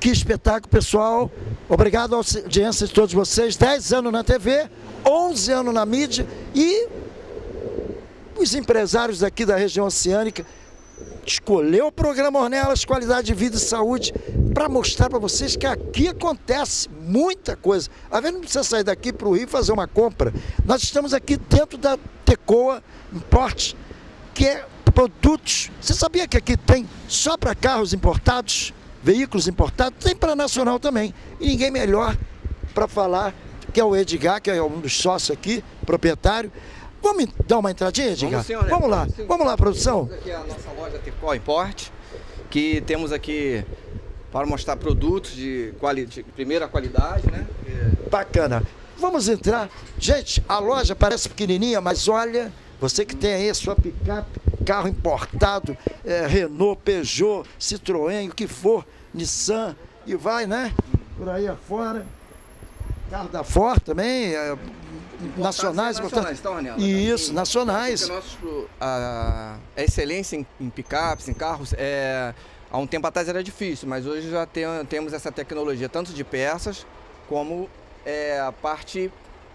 Que espetáculo, pessoal. Obrigado à audiência de todos vocês. 10 anos na TV, 11 anos na mídia e os empresários daqui da região oceânica escolheu o programa Ornelas Qualidade de Vida e Saúde para mostrar para vocês que aqui acontece muita coisa. A vezes não precisa sair daqui para o Rio fazer uma compra. Nós estamos aqui dentro da Tecoa Importe, que é produtos. Você sabia que aqui tem só para carros importados, veículos importados? Tem para nacional também. E ninguém melhor para falar, que é o Edgar, que é um dos sócios aqui, proprietário. Vamos dar uma entradinha, Edgar? Vamos, né? Vamos lá, vamos lá, produção. Temos aqui a nossa loja Tecó Import, que temos aqui para mostrar produtos de, quali de primeira qualidade, né? Bacana. Vamos entrar. Gente, a loja parece pequenininha, mas olha, você que tem aí a sua picape, carro importado, é, Renault, Peugeot, Citroën, o que for, Nissan, e vai, né? Por aí afora. Carro da Ford também, é, nacionais, nacionais tá, Ornella, Isso, nacionais. Nosso, a, a excelência em, em picapes, em carros, é, há um tempo atrás era difícil, mas hoje já tem, temos essa tecnologia tanto de peças como é, a parte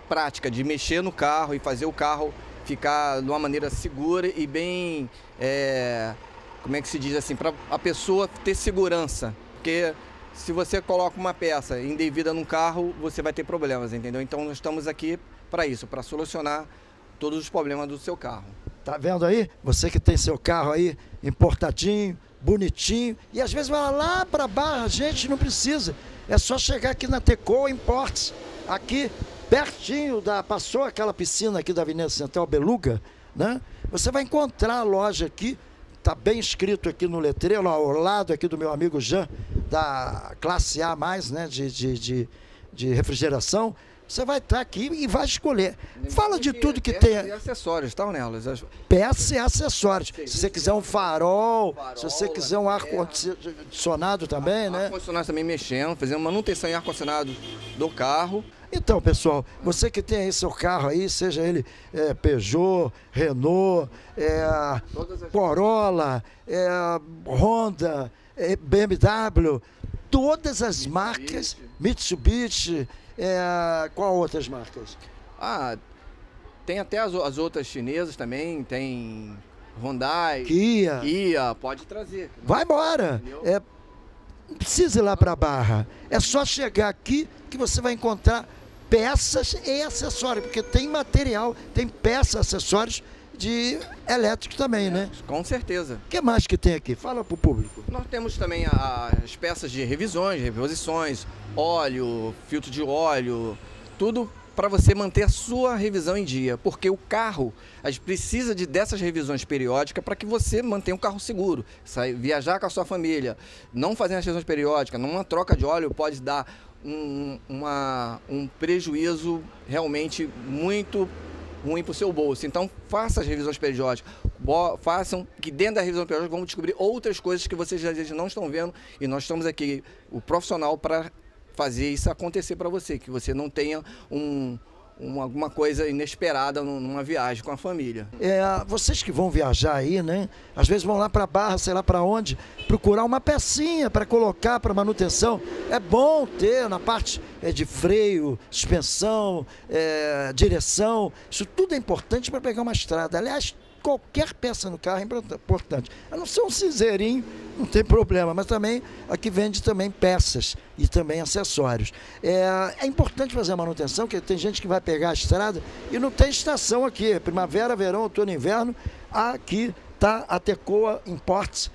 prática de mexer no carro e fazer o carro ficar de uma maneira segura e bem, é, como é que se diz assim, para a pessoa ter segurança, porque se você coloca uma peça indevida no carro, você vai ter problemas, entendeu? Então nós estamos aqui para isso, para solucionar todos os problemas do seu carro. Tá vendo aí? Você que tem seu carro aí importadinho, bonitinho, e às vezes vai lá para Barra, gente, não precisa. É só chegar aqui na Tecoa Imports, aqui pertinho da passou aquela piscina aqui da Avenida Central Beluga, né? Você vai encontrar a loja aqui, tá bem escrito aqui no letreiro, ao lado aqui do meu amigo Jean, da classe A mais, né, de, de, de, de refrigeração. Você vai estar aqui e vai escolher. Fala de tudo que tem. E acessórios, tá, nelas? Peças e acessórios. Se você quiser um farol, se você quiser um ar-condicionado também, né? Ar-condicionado também mexendo, fazendo manutenção em ar-condicionado do carro. Então, pessoal, você que tem aí seu carro aí, seja ele é, Peugeot, Renault, é, Corolla, é, Honda, é, BMW, todas as marcas, Mitsubishi, é, qual outras marcas? Ah, tem até as, as outras chinesas também, tem Hyundai, Kia, Kia pode trazer. Vai embora. É, não precisa ir lá para a Barra. É só chegar aqui que você vai encontrar peças e acessórios, porque tem material, tem peças, acessórios de elétrico também, né? Com certeza. O que mais que tem aqui? Fala para o público. Nós temos também as peças de revisões, reposições, óleo, filtro de óleo, tudo para você manter a sua revisão em dia, porque o carro a gente precisa de dessas revisões periódicas para que você mantenha o carro seguro, sair, viajar com a sua família, não fazer as revisões periódicas, numa troca de óleo pode dar um, uma, um prejuízo realmente muito ruim para o seu bolso. Então, faça as revisões periódicas. Façam que dentro da revisão periódica vamos descobrir outras coisas que vocês às vezes não estão vendo e nós estamos aqui, o profissional, para fazer isso acontecer para você, que você não tenha um, uma, alguma coisa inesperada numa viagem com a família. É, vocês que vão viajar aí, né? Às vezes vão lá para Barra, sei lá para onde, procurar uma pecinha para colocar para manutenção. É bom ter na parte é, de freio, suspensão, é, direção. Isso tudo é importante para pegar uma estrada. Aliás, qualquer peça no carro é importante. A não ser um cinzeirinho, não tem problema, mas também aqui vende também peças e também acessórios. É, é importante fazer a manutenção, porque tem gente que vai pegar a estrada e não tem estação aqui. Primavera, verão, outono, inverno, aqui está a Tecoa Imports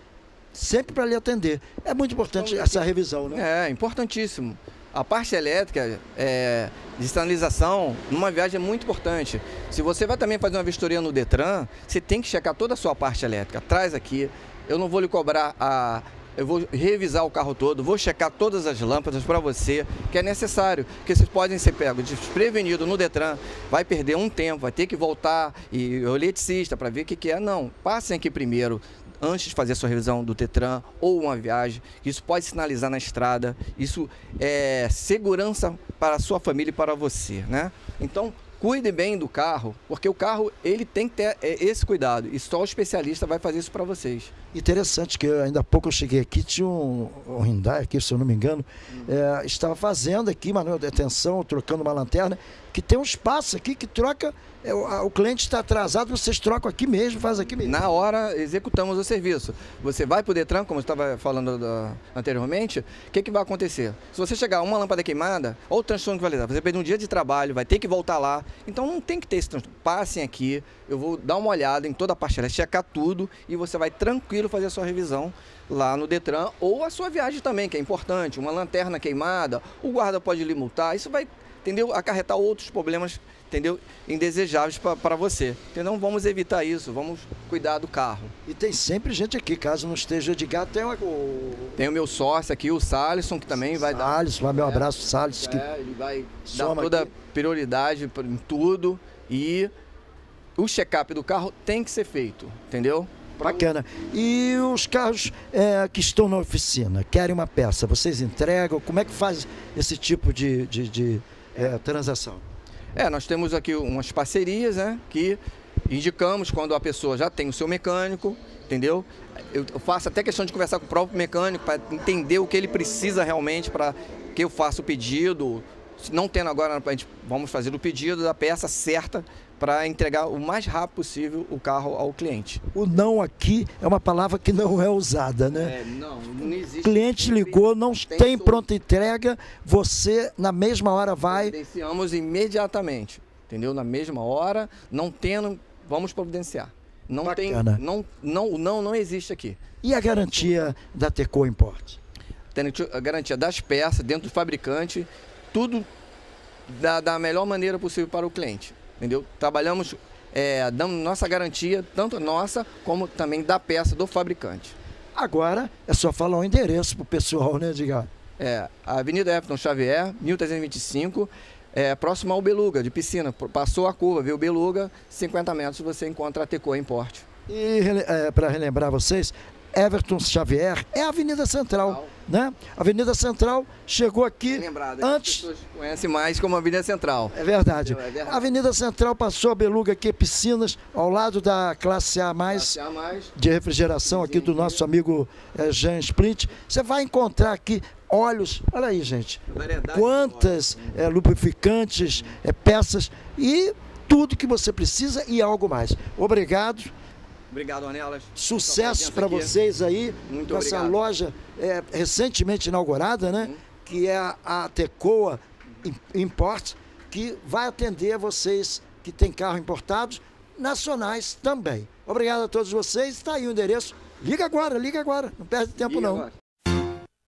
sempre para lhe atender. É muito importante essa revisão, né? É, importantíssimo. A parte elétrica é, de sinalização, numa viagem é muito importante. Se você vai também fazer uma vistoria no Detran, você tem que checar toda a sua parte elétrica. Traz aqui, eu não vou lhe cobrar a... Eu vou revisar o carro todo, vou checar todas as lâmpadas para você, que é necessário, porque vocês podem ser pegos desprevenidos no Detran, vai perder um tempo, vai ter que voltar e o eletricista para ver o que, que é. Não, passem aqui primeiro, antes de fazer a sua revisão do Tetran ou uma viagem. Isso pode sinalizar na estrada. Isso é segurança para a sua família e para você, né? Então, cuide bem do carro, porque o carro ele tem que ter é, esse cuidado e só o especialista vai fazer isso para vocês. Interessante que eu, ainda há pouco eu cheguei aqui, tinha um, um Hyundai aqui, se eu não me engano, é, estava fazendo aqui manual de atenção, trocando uma lanterna, que tem um espaço aqui que troca, é, o, o cliente está atrasado, vocês trocam aqui mesmo, faz aqui mesmo. Na hora executamos o serviço. Você vai para o Detran, como eu estava falando da- anteriormente, o que, que vai acontecer? Se você chegar uma lâmpada queimada, ou transtorno de validade, você perde um dia de trabalho, vai ter que voltar lá. Então não tem que ter esse transtorno. Passem aqui, eu vou dar uma olhada em toda a parte, checar tudo e você vai tranquilo fazer a sua revisão lá no Detran ou a sua viagem também, que é importante. Uma lanterna queimada, o guarda pode lhe multar, isso vai, entendeu? Acarretar outros problemas, entendeu? Indesejáveis para você. Então vamos evitar isso, vamos cuidar do carro. E tem sempre gente aqui, caso não esteja de gato, tem uma, o Tem o meu sócio aqui, o Salisson, que também vai dar. Salles, lá meu É. abraço, Salles, que É, ele vai dar toda aqui. prioridade em tudo e o check-up do carro tem que ser feito, entendeu? Bacana. E os carros é, que estão na oficina, querem uma peça, vocês entregam? Como é que faz esse tipo de, de, de, é, transação? É, nós temos aqui umas parcerias, né, que indicamos quando a pessoa já tem o seu mecânico, entendeu? Eu faço até questão de conversar com o próprio mecânico para entender o que ele precisa realmente para que eu faça o pedido. Não tendo agora, a gente vamos fazer o pedido da peça certa para entregar o mais rápido possível o carro ao cliente. O não aqui é uma palavra que não é usada, né? É, não, não existe. O cliente ligou, não tem pronta entrega, você na mesma hora vai. Providenciamos imediatamente, entendeu? Na mesma hora, não tendo, vamos providenciar. Não Bacana. tem, não, não, o não não existe aqui. E a garantia da Teco Import? A garantia das peças dentro do fabricante, tudo da, da melhor maneira possível para o cliente, entendeu? Trabalhamos é, dando nossa garantia, tanto nossa como também da peça do fabricante. Agora é só falar o endereço pro pessoal, né, Edgar? É, Avenida Efton Xavier, 1325, é, próximo ao Beluga, de piscina. Passou a curva, viu o Beluga, 50 metros você encontra a Teco Import. E para relembrar vocês, Everton Xavier é a Avenida Central, né? Avenida Central chegou aqui Lembrado, antes. as pessoas conhecem mais como Avenida Central. É verdade. É verdade. A Avenida Central passou a Beluga aqui, piscinas, ao lado da classe A mais Classe A mais. de refrigeração aqui do nosso amigo eh, Jean Splint. Você vai encontrar aqui óleos, olha aí, gente. Variedade Quantas eh, lubrificantes, eh, peças e tudo que você precisa e algo mais. Obrigado. Obrigado, Anelas. Sucesso para vocês aí Muito com essa obrigado. loja é, recentemente inaugurada, né? Uhum. Que é a, a Tecoa Im- Import, que vai atender vocês que têm carro importados, nacionais também. Obrigado a todos vocês. Está aí o endereço. Liga agora, liga agora. Não perde tempo Liga não. agora.